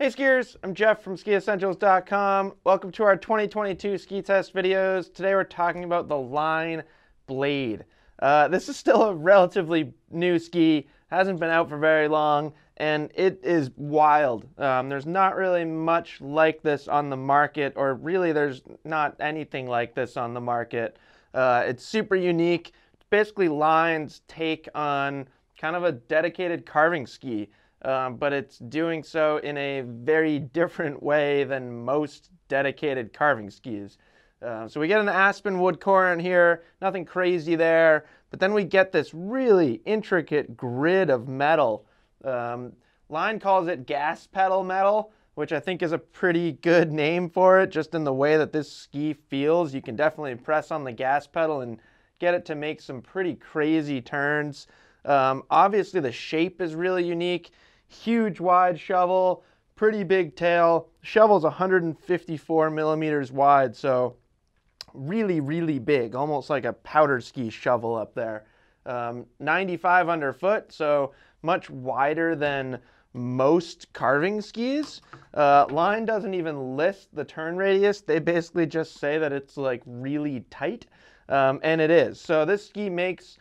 Hey skiers, I'm Jeff from skiessentials.com. Welcome to our 2022 ski test videos. Today we're talking about the Line Blade. Uh, this is still a relatively new ski, hasn't been out for very long, and it is wild. Um, there's not really much like this on the market, or really there's not anything like this on the market. Uh, it's super unique. Basically, Line's take on kind of a dedicated carving ski um, but it's doing so in a very different way than most dedicated carving skis. Uh, so we get an aspen wood core in here, nothing crazy there, but then we get this really intricate grid of metal. Um, Line calls it gas pedal metal, which I think is a pretty good name for it, just in the way that this ski feels. You can definitely press on the gas pedal and get it to make some pretty crazy turns. Um, obviously, the shape is really unique huge wide shovel, pretty big tail. Shovel's 154 millimeters wide, so really, really big, almost like a powder ski shovel up there. Um, 95 underfoot, so much wider than most carving skis. Uh, Line doesn't even list the turn radius. They basically just say that it's like really tight, um, and it is. So this ski makes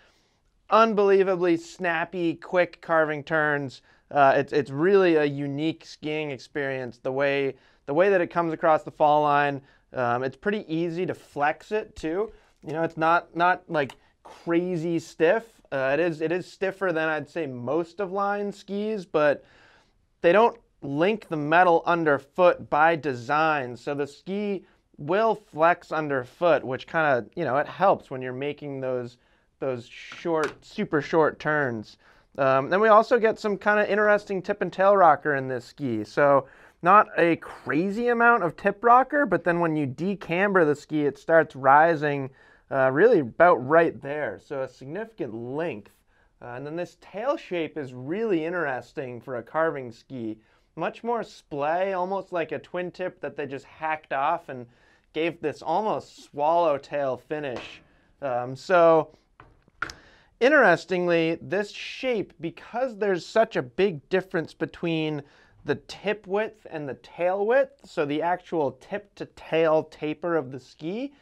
unbelievably snappy, quick carving turns. Uh, it's it's really a unique skiing experience. The way the way that it comes across the fall line, um, it's pretty easy to flex it too. You know, it's not not like crazy stiff. Uh, it is it is stiffer than I'd say most of line skis, but they don't link the metal underfoot by design, so the ski will flex underfoot, which kind of you know it helps when you're making those those short, super short turns. Um, then we also get some kind of interesting tip and tail rocker in this ski. So not a crazy amount of tip rocker, but then when you decamber the ski, it starts rising uh, really about right there. So a significant length. Uh, and then this tail shape is really interesting for a carving ski. Much more splay, almost like a twin tip that they just hacked off and gave this almost swallowtail finish. Um, so Interestingly, this shape, because there's such a big difference between the tip width and the tail width, so the actual tip to tail taper of the ski,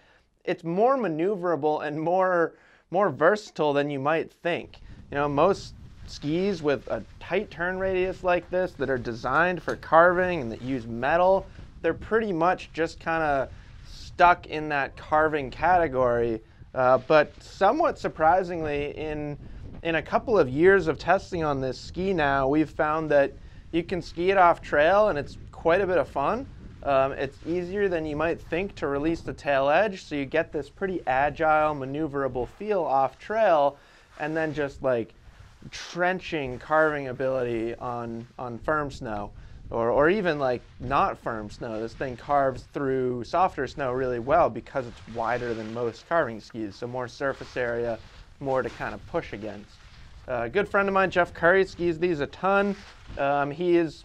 it's more maneuverable and more, more versatile than you might think. You know, most skis with a tight turn radius like this that are designed for carving and that use metal, they're pretty much just kind of stuck in that carving category uh, but somewhat surprisingly, in, in a couple of years of testing on this ski now, we've found that you can ski it off trail and it's quite a bit of fun. Um, it's easier than you might think to release the tail edge, so you get this pretty agile, maneuverable feel off trail, and then just like trenching carving ability on, on firm snow or, or even like not firm snow. This thing carves through softer snow really well because it's wider than most carving skis, so more surface area, more to kind of push against. Uh, a good friend of mine, Jeff Curry, skis these a ton. Um, he is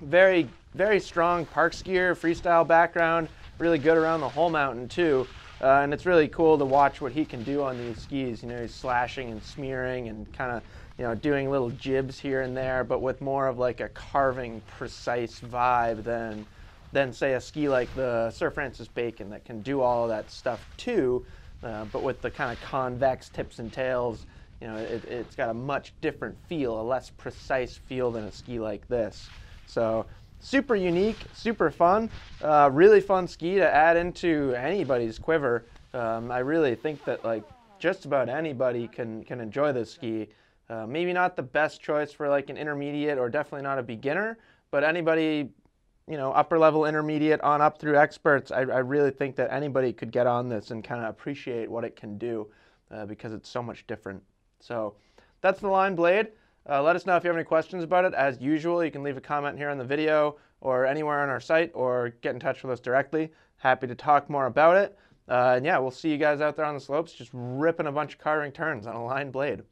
very, very strong park skier, freestyle background, really good around the whole mountain too. Uh, and it's really cool to watch what he can do on these skis. You know, he's slashing and smearing and kind of you know, doing little jibs here and there, but with more of like a carving, precise vibe than, than say a ski like the Sir Francis Bacon that can do all of that stuff too, uh, but with the kind of convex tips and tails, you know, it, it's got a much different feel, a less precise feel than a ski like this. So super unique, super fun, uh, really fun ski to add into anybody's quiver. Um, I really think that like just about anybody can can enjoy this ski. Uh, maybe not the best choice for like an intermediate or definitely not a beginner, but anybody, you know, upper level intermediate on up through experts, I, I really think that anybody could get on this and kind of appreciate what it can do uh, because it's so much different. So that's the line blade. Uh, let us know if you have any questions about it. As usual, you can leave a comment here on the video or anywhere on our site or get in touch with us directly. Happy to talk more about it. Uh, and yeah, we'll see you guys out there on the slopes just ripping a bunch of carving turns on a line blade.